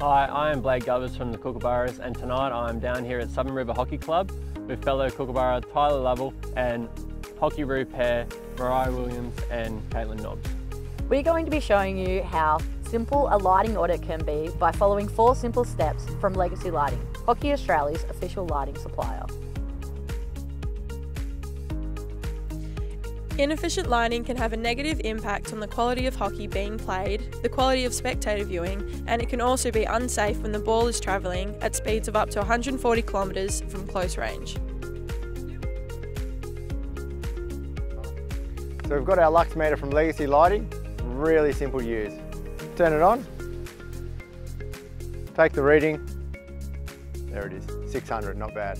Hi, I am Blake Govers from the Kookaburras and tonight I'm down here at Southern River Hockey Club with fellow Kookaburra Tyler Lovell and Hockey-Roo pair Mariah Williams and Caitlin Nobbs. We're going to be showing you how simple a lighting audit can be by following four simple steps from Legacy Lighting, Hockey Australia's official lighting supplier. Inefficient lighting can have a negative impact on the quality of hockey being played, the quality of spectator viewing, and it can also be unsafe when the ball is travelling at speeds of up to 140 kilometres from close range. So we've got our lux meter from Legacy Lighting, really simple to use. Turn it on, take the reading, there it is, 600, not bad.